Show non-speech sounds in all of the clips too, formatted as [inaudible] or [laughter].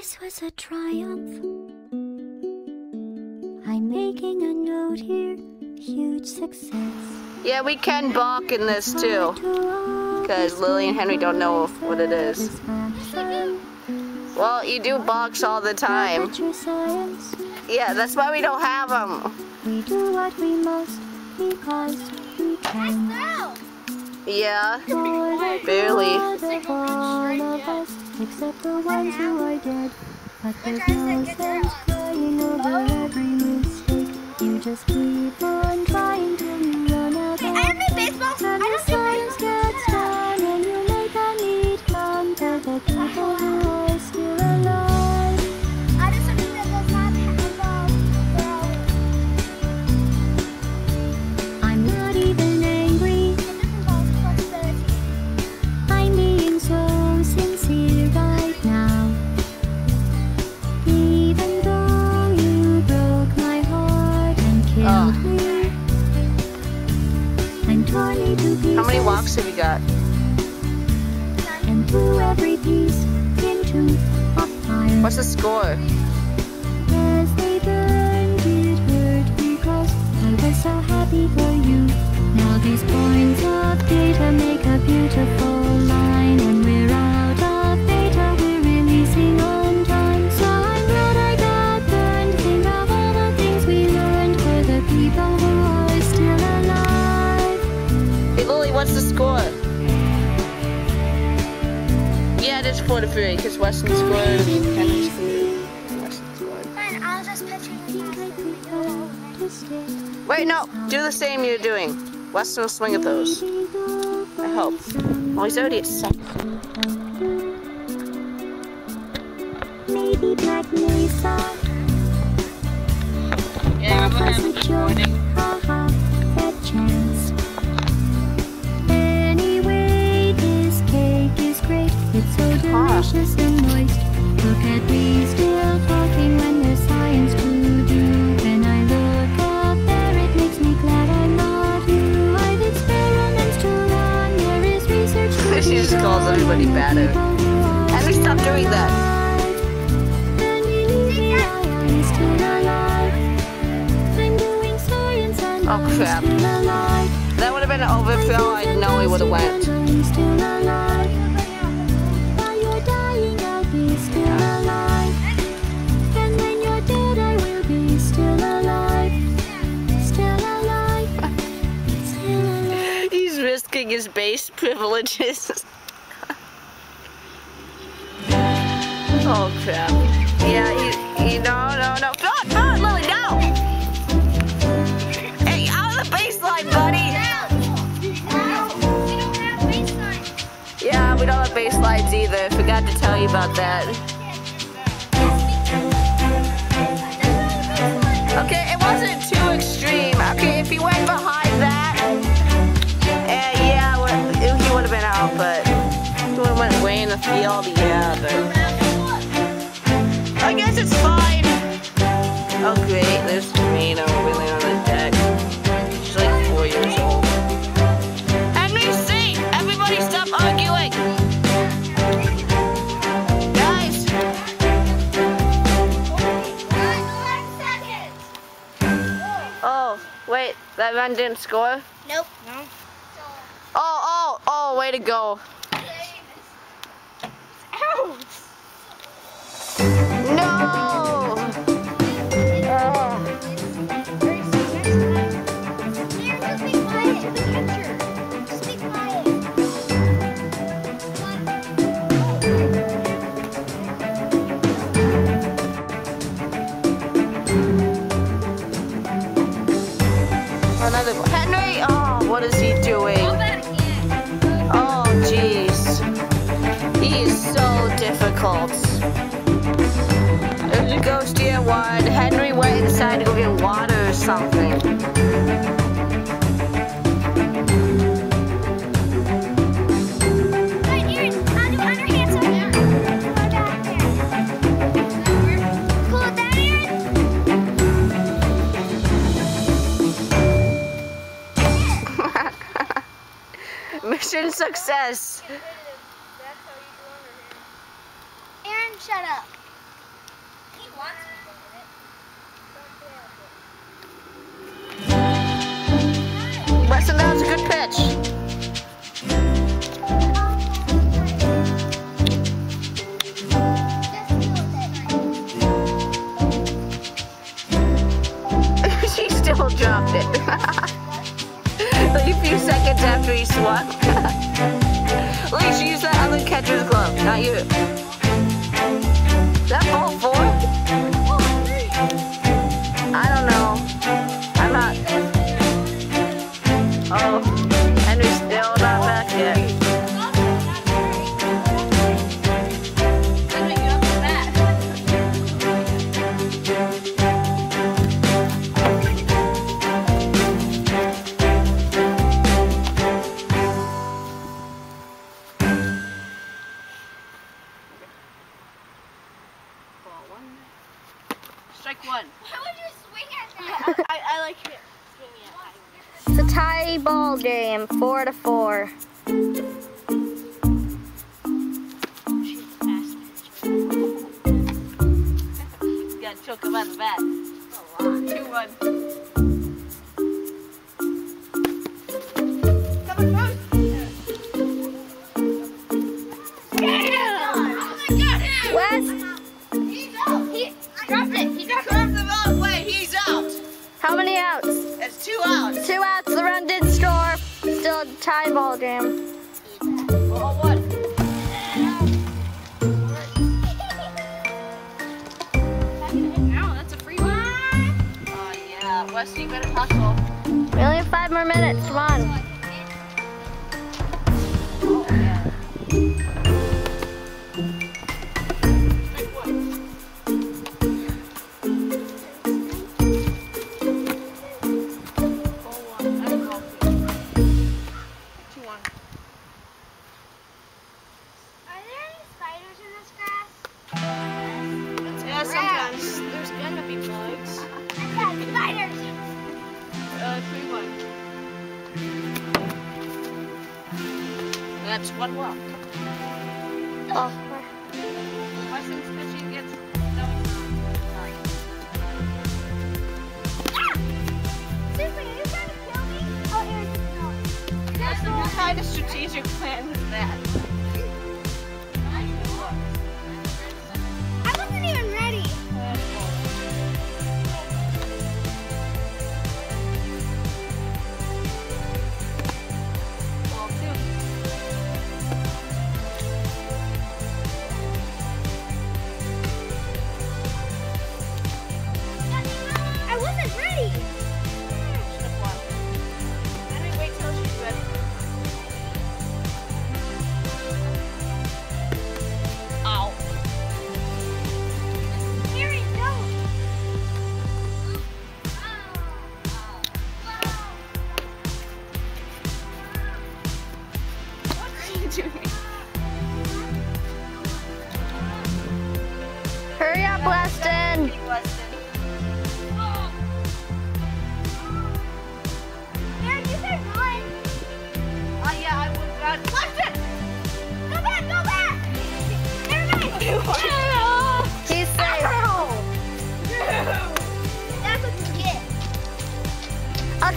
This was a triumph. I'm making a note here, huge success. Yeah, we can balk in this too. Because Lily and Henry don't know what it is. Well, you do box all the time. Yeah, that's why we don't have them. We do what we must because we can. Yeah, Barely. Good of all of us, except the ones who are dead. But there's no sense crying over every mistake. You just keep on trying till you run out of I have my baseball. I don't got? And threw every piece into a fire. What's the score? As they burned, it hurt because I was so happy for you. Now these points of data make a beautiful 43 because Weston's good and Kenny's good. Weston's good. I was just picturing Wait, no. Do the same you're doing. Weston will swing at those. I hope. Oh, he's already at second. Maybe Black Mesa. Yeah, I'm gonna have a morning. It's delicious and moist. Look at me still talking when there's science to do. When I look up there, it makes me glad I'm not you. I've experiments to run. There is research to [laughs] She be just calls everybody on the better. people who are Henry, stop doing that. alive. When you leave me, I am still alive. I'm doing science and Oh, crap. That would have been an overthrow, I know it would have went. Base privileges. [laughs] oh crap. Yeah, he, he, no, no, no. No, no, Lily, no! Hey, out of the baseline, buddy! Yeah, we don't have baselines either. Forgot to tell you about that. In the field, I guess it's fine. Oh great, there's Tomato really on the deck. She's like four years old. Henry, see! Everybody stop arguing! Guys! Oh, wait, that run didn't score? Nope. No. Oh, oh, oh, way to go. Ouch! No! Another one. Henry! Oh, what is he difficult. There's a ghost here, one. Henry went inside to go get water or something. [laughs] Mission success. Aaron, shut up. Weston, that was a good pitch. [laughs] she still dropped it. [laughs] like a few seconds after he swung. [laughs] Look, she used that other catcher's glove, not you. That ball four? Strike one. Why would you swing at that? [laughs] I, I like it. Swinging at high. It's a tie ball game, four to four. She's a fast pitcher. You [laughs] gotta choke him on the bat. Two one. Oh you better hustle. We only have five more minutes, come on. That's one walk. Oh, pitching gets. No, it's not. Seriously, are you trying to kill me? Oh. What kind of strategic plan is that?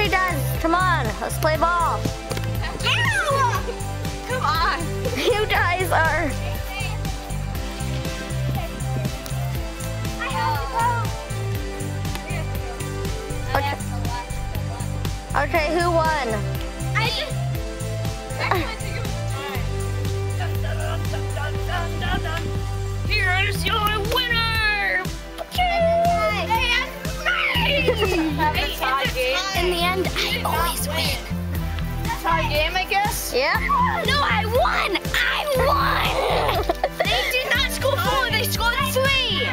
Okay, guys, come on, let's play ball. Ow! Come on. [laughs] You guys are. I have to go. Okay, okay who won? I just. Here is your winner! [laughs] A tie game. In the end, I always win. Tie game, I guess. Yeah? No, I won! I won! they did not score four, they scored three!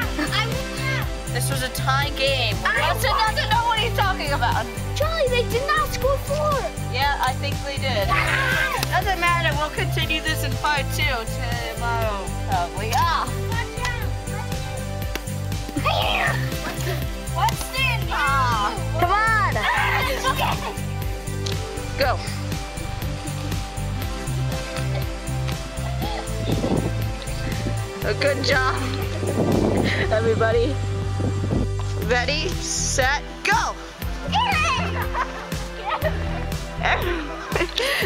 This was a tie game. I Weston won. doesn't know what he's talking about. Charlie, they did not score four! Yeah, I think they did. Ah! Doesn't matter. We'll continue this in part two tomorrow, Go. A good job, everybody. Ready, set, go! [laughs]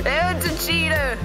It's a cheater.